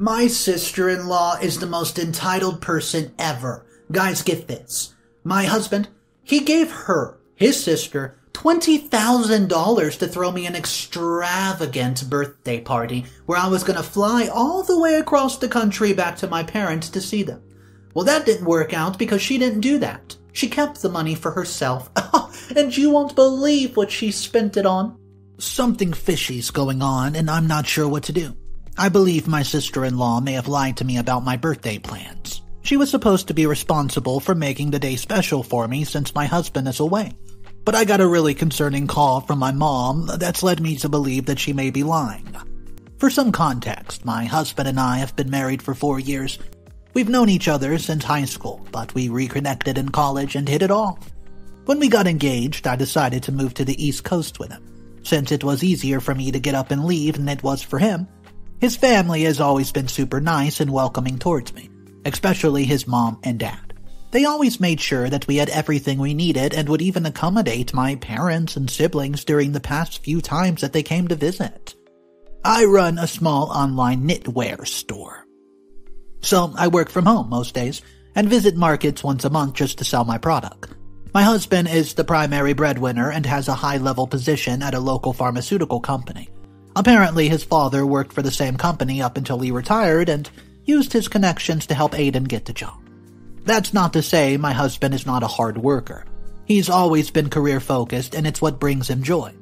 My sister-in-law is the most entitled person ever. Guys, get this. My husband, he gave her, his sister, $20,000 to throw me an extravagant birthday party where I was going to fly all the way across the country back to my parents to see them. Well, that didn't work out because she didn't do that. She kept the money for herself. and you won't believe what she spent it on. Something fishy's going on, and I'm not sure what to do. I believe my sister-in-law may have lied to me about my birthday plans. She was supposed to be responsible for making the day special for me since my husband is away. But I got a really concerning call from my mom that's led me to believe that she may be lying. For some context, my husband and I have been married for four years. We've known each other since high school, but we reconnected in college and hit it off. When we got engaged, I decided to move to the East Coast with him, since it was easier for me to get up and leave than it was for him. His family has always been super nice and welcoming towards me, especially his mom and dad. They always made sure that we had everything we needed and would even accommodate my parents and siblings during the past few times that they came to visit. I run a small online knitwear store. So I work from home most days and visit markets once a month just to sell my product. My husband is the primary breadwinner and has a high level position at a local pharmaceutical company. Apparently, his father worked for the same company up until he retired and used his connections to help Aiden get the job. That's not to say my husband is not a hard worker. He's always been career focused and it's what brings him joy.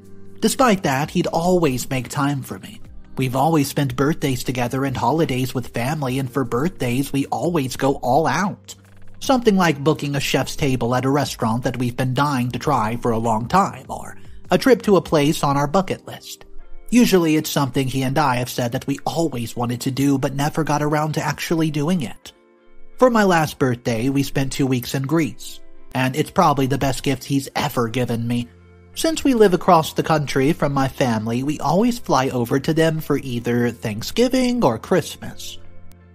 Despite that, he'd always make time for me. We've always spent birthdays together and holidays with family, and for birthdays, we always go all out. Something like booking a chef's table at a restaurant that we've been dying to try for a long time, or a trip to a place on our bucket list. Usually it's something he and I have said that we always wanted to do but never got around to actually doing it. For my last birthday, we spent two weeks in Greece, and it's probably the best gift he's ever given me. Since we live across the country from my family, we always fly over to them for either Thanksgiving or Christmas.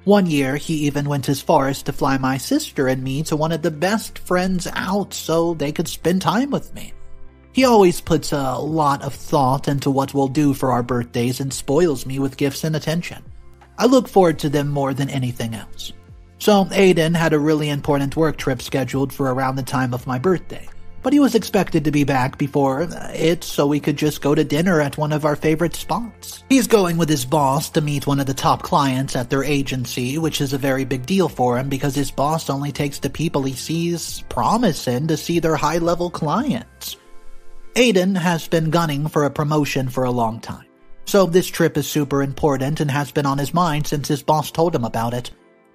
One year, he even went as far as to fly my sister and me to one of the best friends out so they could spend time with me. He always puts a lot of thought into what we'll do for our birthdays and spoils me with gifts and attention. I look forward to them more than anything else. So, Aiden had a really important work trip scheduled for around the time of my birthday, but he was expected to be back before it so we could just go to dinner at one of our favorite spots. He's going with his boss to meet one of the top clients at their agency, which is a very big deal for him because his boss only takes the people he sees promising to see their high level clients. Aiden has been gunning for a promotion for a long time. So this trip is super important and has been on his mind since his boss told him about it.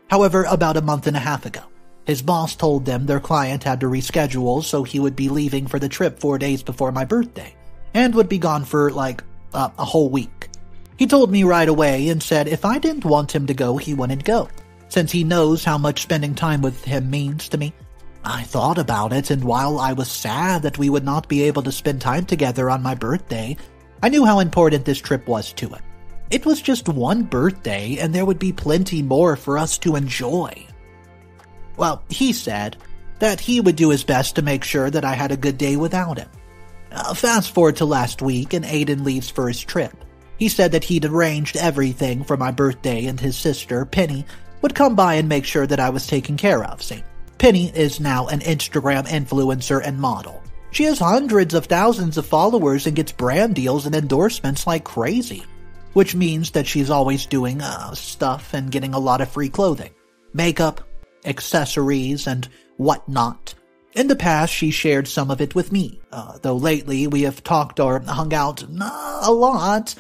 However, about a month and a half ago, his boss told them their client had to reschedule so he would be leaving for the trip four days before my birthday, and would be gone for, like, uh, a whole week. He told me right away and said if I didn't want him to go, he wouldn't go, since he knows how much spending time with him means to me. I thought about it, and while I was sad that we would not be able to spend time together on my birthday, I knew how important this trip was to him. It was just one birthday, and there would be plenty more for us to enjoy. Well, he said that he would do his best to make sure that I had a good day without him. Uh, fast forward to last week, and Aiden leaves for his trip. He said that he'd arranged everything for my birthday, and his sister, Penny, would come by and make sure that I was taken care of. See, Penny is now an Instagram influencer and model. She has hundreds of thousands of followers and gets brand deals and endorsements like crazy which means that she's always doing uh, stuff and getting a lot of free clothing, makeup, accessories, and whatnot. In the past, she shared some of it with me, uh, though lately we have talked or hung out uh, a lot.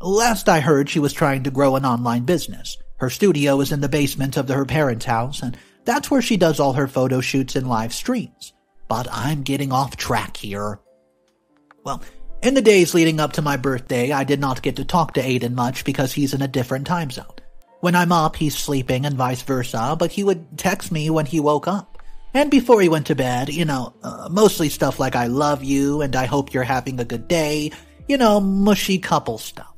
Last I heard, she was trying to grow an online business. Her studio is in the basement of the, her parents' house, and that's where she does all her photo shoots and live streams. But I'm getting off track here. Well, in the days leading up to my birthday, I did not get to talk to Aiden much because he's in a different time zone. When I'm up, he's sleeping and vice versa, but he would text me when he woke up. And before he went to bed, you know, uh, mostly stuff like I love you and I hope you're having a good day, you know, mushy couple stuff.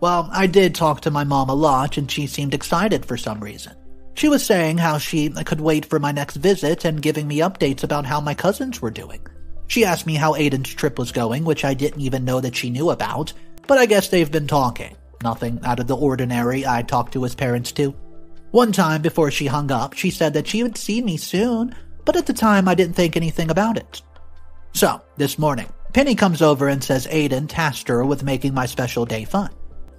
Well, I did talk to my mom a lot and she seemed excited for some reason. She was saying how she could wait for my next visit and giving me updates about how my cousins were doing. She asked me how Aiden's trip was going, which I didn't even know that she knew about, but I guess they've been talking. Nothing out of the ordinary. I talked to his parents too. One time before she hung up, she said that she would see me soon, but at the time I didn't think anything about it. So, this morning, Penny comes over and says Aiden tasked her with making my special day fun.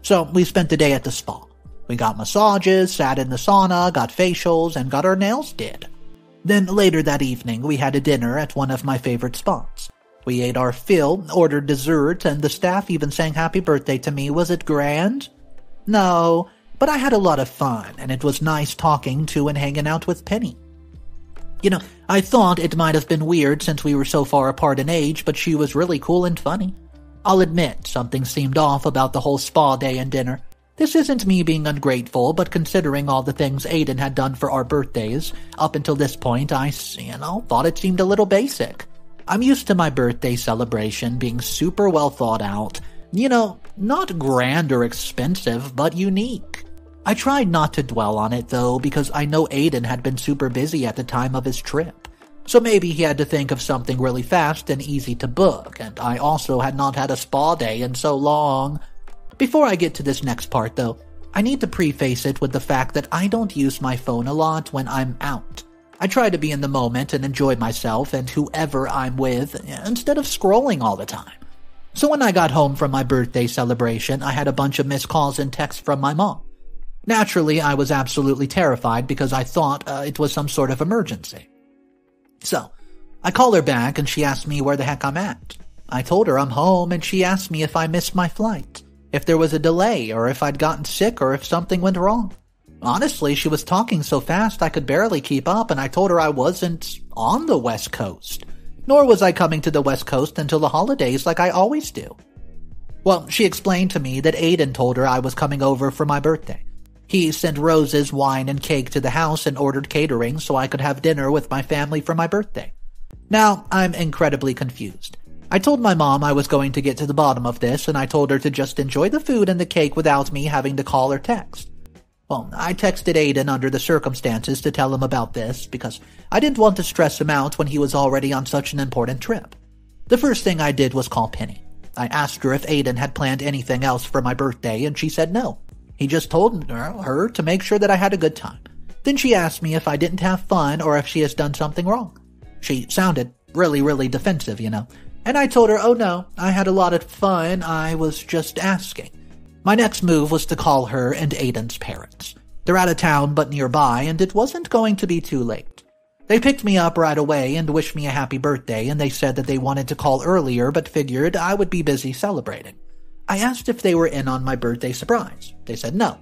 So, we spent the day at the spa. We got massages, sat in the sauna, got facials, and got our nails did. Then later that evening, we had a dinner at one of my favorite spots. We ate our fill, ordered dessert, and the staff even sang happy birthday to me. Was it grand? No, but I had a lot of fun, and it was nice talking to and hanging out with Penny. You know, I thought it might have been weird since we were so far apart in age, but she was really cool and funny. I'll admit, something seemed off about the whole spa day and dinner. This isn't me being ungrateful, but considering all the things Aiden had done for our birthdays, up until this point, I, you know, thought it seemed a little basic. I'm used to my birthday celebration being super well thought out, you know, not grand or expensive, but unique. I tried not to dwell on it though, because I know Aiden had been super busy at the time of his trip. So maybe he had to think of something really fast and easy to book, and I also had not had a spa day in so long. Before I get to this next part though, I need to preface it with the fact that I don't use my phone a lot when I'm out. I try to be in the moment and enjoy myself and whoever I'm with instead of scrolling all the time. So when I got home from my birthday celebration, I had a bunch of missed calls and texts from my mom. Naturally, I was absolutely terrified because I thought uh, it was some sort of emergency. So, I call her back and she asks me where the heck I'm at. I told her I'm home and she asked me if I missed my flight, if there was a delay, or if I'd gotten sick or if something went wrong. Honestly, she was talking so fast I could barely keep up and I told her I wasn't on the West Coast. Nor was I coming to the West Coast until the holidays like I always do. Well, she explained to me that Aiden told her I was coming over for my birthday. He sent roses, wine, and cake to the house and ordered catering so I could have dinner with my family for my birthday. Now, I'm incredibly confused. I told my mom I was going to get to the bottom of this, and I told her to just enjoy the food and the cake without me having to call or text. Well, I texted Aiden under the circumstances to tell him about this because I didn't want to stress him out when he was already on such an important trip. The first thing I did was call Penny. I asked her if Aiden had planned anything else for my birthday, and she said no. He just told her to make sure that I had a good time. Then she asked me if I didn't have fun or if she has done something wrong. She sounded really, really defensive, you know. And I told her, oh no, I had a lot of fun, I was just asking. My next move was to call her and Aiden's parents. They're out of town but nearby, and it wasn't going to be too late. They picked me up right away and wished me a happy birthday, and they said that they wanted to call earlier but figured I would be busy celebrating. I asked if they were in on my birthday surprise. They said no.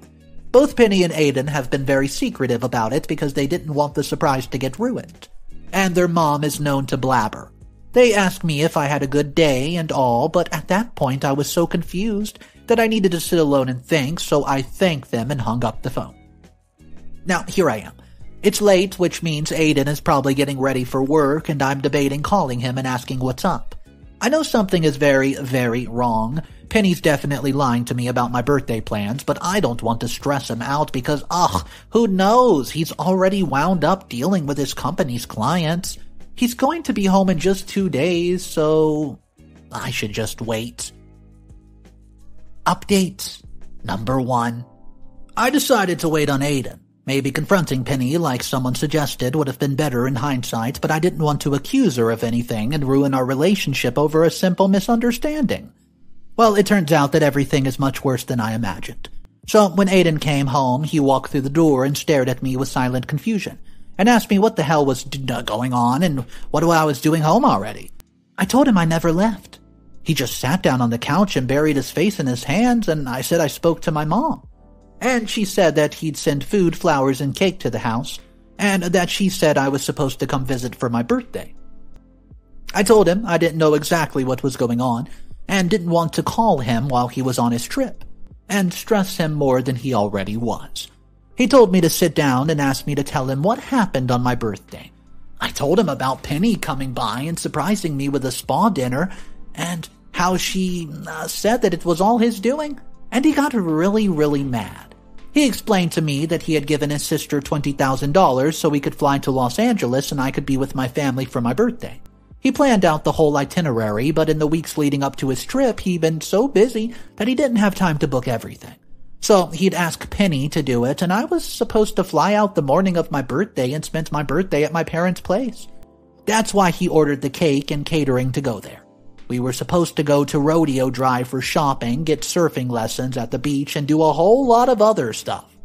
Both Penny and Aiden have been very secretive about it because they didn't want the surprise to get ruined. And their mom is known to blabber. They asked me if I had a good day and all, but at that point I was so confused that I needed to sit alone and think, so I thanked them and hung up the phone. Now, here I am. It's late, which means Aiden is probably getting ready for work, and I'm debating calling him and asking what's up. I know something is very, very wrong, Penny's definitely lying to me about my birthday plans, but I don't want to stress him out because, ugh, who knows? He's already wound up dealing with his company's clients. He's going to be home in just two days, so I should just wait. Update number one. I decided to wait on Aiden. Maybe confronting Penny like someone suggested would have been better in hindsight, but I didn't want to accuse her of anything and ruin our relationship over a simple misunderstanding. Well, it turns out that everything is much worse than I imagined. So when Aiden came home, he walked through the door and stared at me with silent confusion, and asked me what the hell was d- uh, going on and what I was doing home already. I told him I never left. He just sat down on the couch and buried his face in his hands, and I said I spoke to my mom. And she said that he'd send food, flowers, and cake to the house, and that she said I was supposed to come visit for my birthday. I told him I didn't know exactly what was going on, and didn't want to call him while he was on his trip, and stress him more than he already was. He told me to sit down and asked me to tell him what happened on my birthday. I told him about Penny coming by and surprising me with a spa dinner, and how she uh, said that it was all his doing, and he got really, really mad. He explained to me that he had given his sister $20,000 so we could fly to Los Angeles and I could be with my family for my birthday. He planned out the whole itinerary, but in the weeks leading up to his trip, he'd been so busy that he didn't have time to book everything. So he'd ask Penny to do it, and I was supposed to fly out the morning of my birthday and spend my birthday at my parents' place. That's why he ordered the cake and catering to go there. We were supposed to go to Rodeo Drive for shopping, get surfing lessons at the beach, and do a whole lot of other stuff.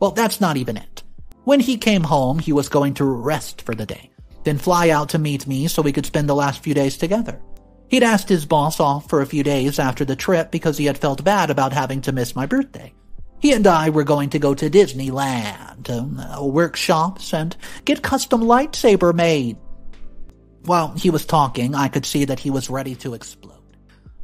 Well, that's not even it. When he came home, he was going to rest for the day, then fly out to meet me so we could spend the last few days together. He'd asked his boss off for a few days after the trip because he had felt bad about having to miss my birthday. He and I were going to go to Disneyland, uh, workshops, and get custom lightsaber made. While he was talking, I could see that he was ready to explode.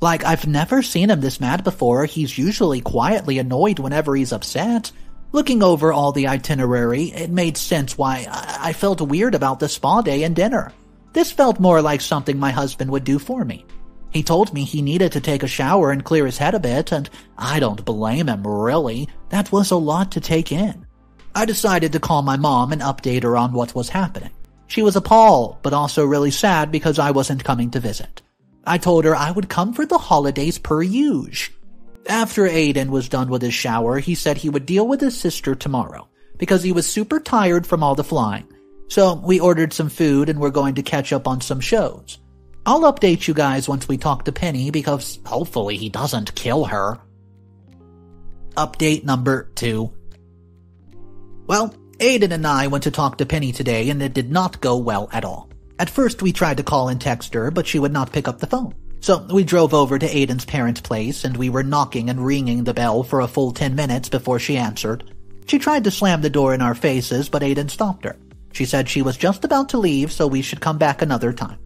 Like, I've never seen him this mad before. He's usually quietly annoyed whenever he's upset. Looking over all the itinerary, it made sense why I felt weird about the spa day and dinner. This felt more like something my husband would do for me. He told me he needed to take a shower and clear his head a bit, and I don't blame him, really. That was a lot to take in. I decided to call my mom and update her on what was happening. She was appalled, but also really sad because I wasn't coming to visit. I told her I would come for the holidays per usual. After Aiden was done with his shower, he said he would deal with his sister tomorrow because he was super tired from all the flying. So we ordered some food and we're going to catch up on some shows. I'll update you guys once we talk to Penny because hopefully he doesn't kill her. Update number two. Well, Aiden and I went to talk to Penny today and it did not go well at all. At first we tried to call and text her, but she would not pick up the phone. So we drove over to Aiden's parents' place and we were knocking and ringing the bell for a full 10 minutes before she answered. She tried to slam the door in our faces, but Aiden stopped her. She said she was just about to leave, so we should come back another time.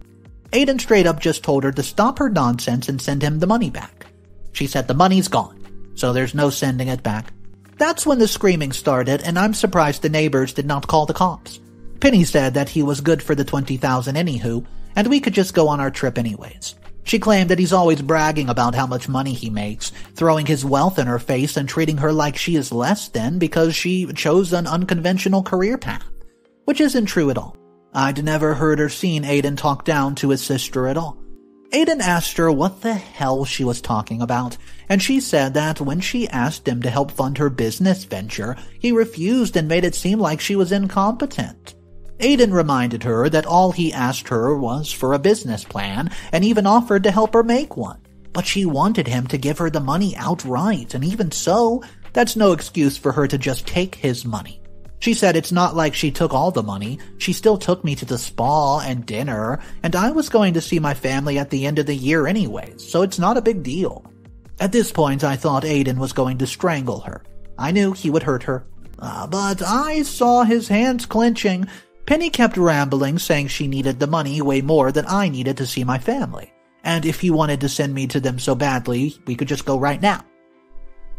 Aiden straight up just told her to stop her nonsense and send him the money back. She said the money's gone, so there's no sending it back. That's when the screaming started, and I'm surprised the neighbors did not call the cops. Penny said that he was good for the 20,000 anywho, and we could just go on our trip anyways. She claimed that he's always bragging about how much money he makes, throwing his wealth in her face and treating her like she is less than because she chose an unconventional career path. Which isn't true at all. I'd never heard or seen Aiden talk down to his sister at all. Aiden asked her what the hell she was talking about, and she said that when she asked him to help fund her business venture, he refused and made it seem like she was incompetent. Aiden reminded her that all he asked her was for a business plan and even offered to help her make one. But she wanted him to give her the money outright, and even so, that's no excuse for her to just take his money. She said it's not like she took all the money. She still took me to the spa and dinner, and I was going to see my family at the end of the year anyways, so it's not a big deal. At this point, I thought Aiden was going to strangle her. I knew he would hurt her. Uh, but I saw his hands clenching. Penny kept rambling, saying she needed the money way more than I needed to see my family. And if he wanted to send me to them so badly, we could just go right now.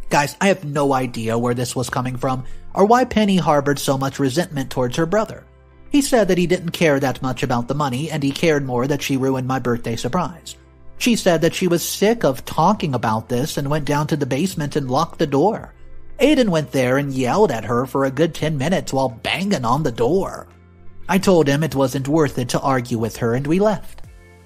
Guys, I have no idea where this was coming from or why Penny harbored so much resentment towards her brother. He said that he didn't care that much about the money and he cared more that she ruined my birthday surprise. She said that she was sick of talking about this and went down to the basement and locked the door. Aiden went there and yelled at her for a good 10 minutes while banging on the door. I told him it wasn't worth it to argue with her and we left.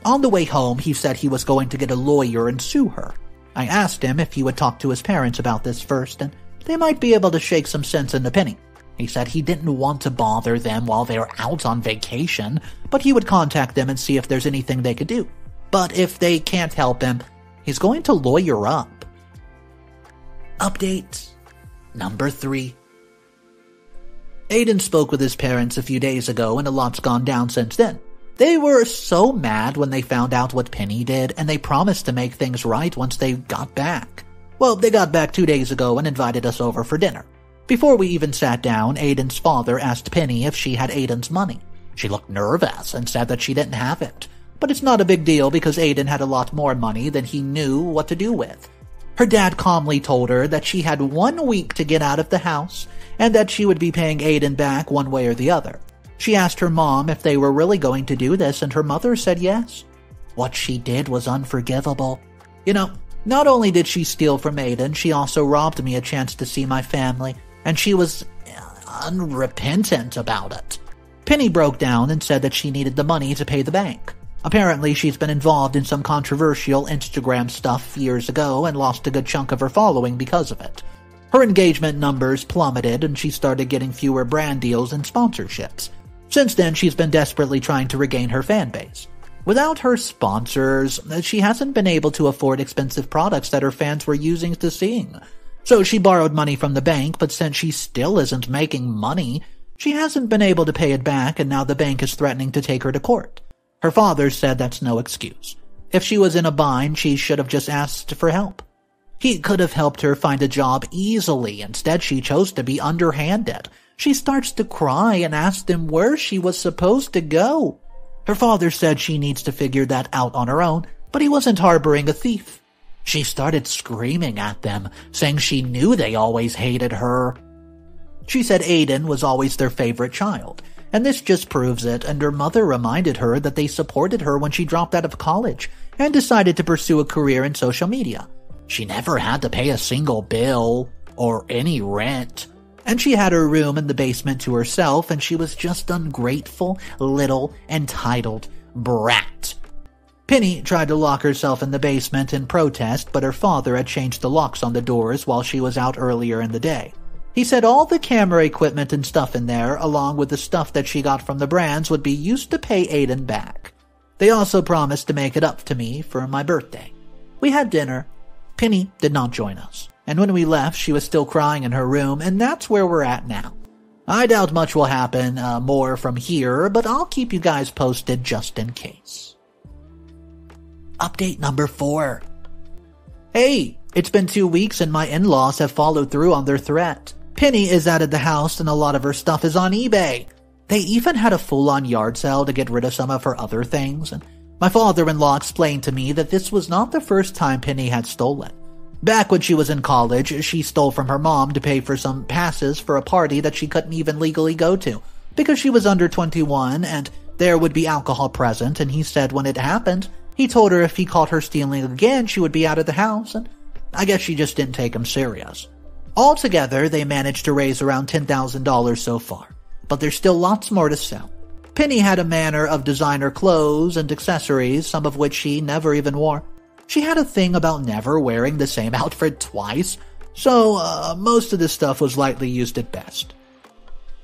On the way home, he said he was going to get a lawyer and sue her. I asked him if he would talk to his parents about this first, and they might be able to shake some sense into Penny. He said he didn't want to bother them while they're out on vacation, but he would contact them and see if there's anything they could do. But if they can't help him, he's going to lawyer up. Update number three. Aiden spoke with his parents a few days ago, and a lot's gone down since then. They were so mad when they found out what Penny did, and they promised to make things right once they got back. Well, they got back two days ago and invited us over for dinner. Before we even sat down, Aiden's father asked Penny if she had Aiden's money. She looked nervous and said that she didn't have it. But it's not a big deal because Aiden had a lot more money than he knew what to do with. Her dad calmly told her that she had one week to get out of the house and that she would be paying Aiden back one way or the other. She asked her mom if they were really going to do this, and her mother said yes. What she did was unforgivable. You know, not only did she steal from Aiden, she also robbed me a chance to see my family, and she was uh, unrepentant about it. Penny broke down and said that she needed the money to pay the bank. Apparently, she's been involved in some controversial Instagram stuff years ago and lost a good chunk of her following because of it. Her engagement numbers plummeted and she started getting fewer brand deals and sponsorships. Since then, she's been desperately trying to regain her fan base. Without her sponsors, she hasn't been able to afford expensive products that her fans were using to sing. So she borrowed money from the bank, but since she still isn't making money, she hasn't been able to pay it back and now the bank is threatening to take her to court. Her father said that's no excuse. If she was in a bind, she should have just asked for help. He could have helped her find a job easily. Instead, she chose to be underhanded. She starts to cry and asks them where she was supposed to go. Her father said she needs to figure that out on her own, but he wasn't harboring a thief. She started screaming at them, saying she knew they always hated her. She said Aiden was always their favorite child, and this just proves it, and her mother reminded her that they supported her when she dropped out of college and decided to pursue a career in social media. She never had to pay a single bill or any rent. And she had her room in the basement to herself, and she was just ungrateful, little, entitled brat. Penny tried to lock herself in the basement in protest, but her father had changed the locks on the doors while she was out earlier in the day. He said all the camera equipment and stuff in there, along with the stuff that she got from the brands, would be used to pay Aiden back. They also promised to make it up to me for my birthday. We had dinner. Penny did not join us, and when we left, she was still crying in her room, and that's where we're at now. I doubt much will happen uh, more from here, but I'll keep you guys posted just in case. Update number four. Hey, it's been two weeks and my in-laws have followed through on their threat. Penny is out of the house and a lot of her stuff is on eBay. They even had a full-on yard sale to get rid of some of her other things. And my father-in-law explained to me that this was not the first time Penny had stolen. Back when she was in college, she stole from her mom to pay for some passes for a party that she couldn't even legally go to because she was under 21 and there would be alcohol present and he said when it happened, he told her if he caught her stealing again, she would be out of the house, and I guess she just didn't take him serious. Altogether, they managed to raise around $10,000 so far, but there's still lots more to sell. Penny had a manner of designer clothes and accessories, some of which she never even wore. She had a thing about never wearing the same outfit twice, so uh, most of the stuff was lightly used at best.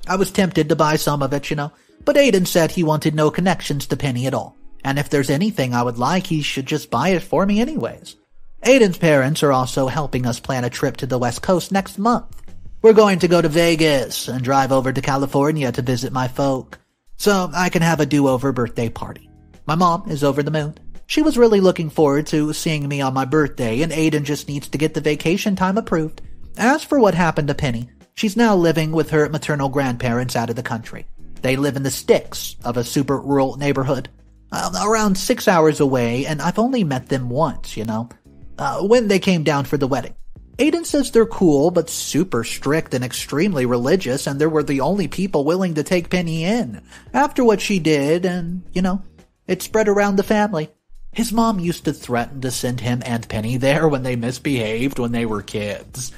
I was tempted to buy some of it, you know, but Aiden said he wanted no connections to Penny at all. And if there's anything I would like, he should just buy it for me anyways. Aiden's parents are also helping us plan a trip to the West Coast next month. We're going to go to Vegas and drive over to California to visit my folk, so I can have a do-over birthday party. My mom is over the moon. She was really looking forward to seeing me on my birthday, and Aiden just needs to get the vacation time approved. As for what happened to Penny, she's now living with her maternal grandparents out of the country. They live in the sticks of a super rural neighborhood uh, around six hours away, and I've only met them once, you know, uh, when they came down for the wedding. Aiden says they're cool, but super strict and extremely religious, and they were the only people willing to take Penny in after what she did, and, you know, it spread around the family. His mom used to threaten to send him and Penny there when they misbehaved when they were kids.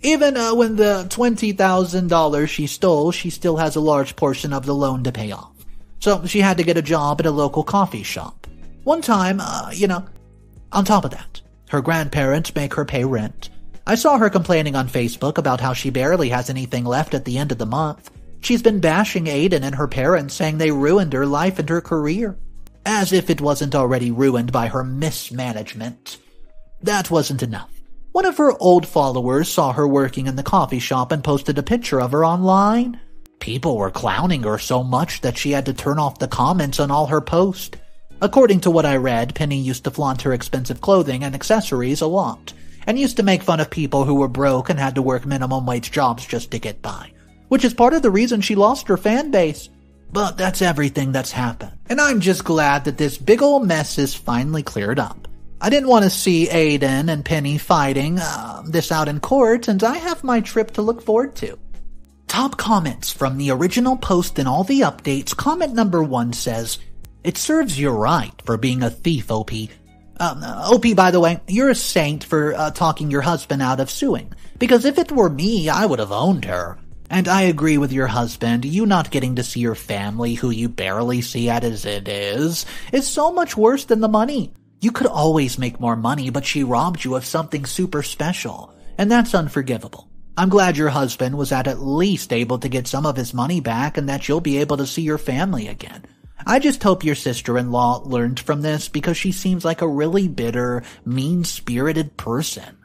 Even uh, when the $20,000 she stole, she still has a large portion of the loan to pay off so she had to get a job at a local coffee shop. One time, uh, you know, on top of that, her grandparents make her pay rent. I saw her complaining on Facebook about how she barely has anything left at the end of the month. She's been bashing Aiden and her parents, saying they ruined her life and her career. As if it wasn't already ruined by her mismanagement. That wasn't enough. One of her old followers saw her working in the coffee shop and posted a picture of her online. People were clowning her so much that she had to turn off the comments on all her posts. According to what I read, Penny used to flaunt her expensive clothing and accessories a lot, and used to make fun of people who were broke and had to work minimum wage jobs just to get by, which is part of the reason she lost her fan base. But that's everything that's happened, and I'm just glad that this big ol' mess is finally cleared up. I didn't want to see Aiden and Penny fighting uh, this out in court, and I have my trip to look forward to. Top comments from the original post and all the updates. Comment number one says, It serves you right for being a thief, OP. Um, OP, by the way, you're a saint for uh, talking your husband out of suing. Because if it were me, I would have owned her. And I agree with your husband, you not getting to see your family, who you barely see at as it is, is so much worse than the money. You could always make more money, but she robbed you of something super special. And that's unforgivable. I'm glad your husband was at at least able to get some of his money back and that you'll be able to see your family again. I just hope your sister-in-law learned from this because she seems like a really bitter, mean-spirited person.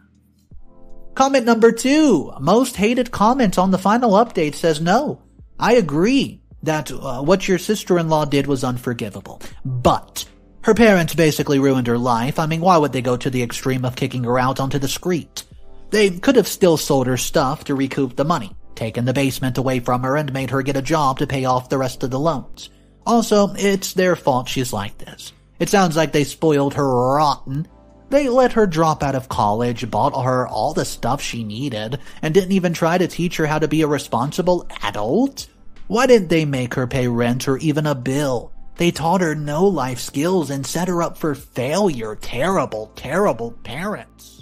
Comment number two, most hated comment on the final update says no. I agree that uh, what your sister-in-law did was unforgivable, but her parents basically ruined her life. I mean, why would they go to the extreme of kicking her out onto the street? They could have still sold her stuff to recoup the money, taken the basement away from her, and made her get a job to pay off the rest of the loans. Also, it's their fault she's like this. It sounds like they spoiled her rotten. They let her drop out of college, bought her all the stuff she needed, and didn't even try to teach her how to be a responsible adult? Why didn't they make her pay rent or even a bill? They taught her no life skills and set her up for failure. Terrible, terrible parents.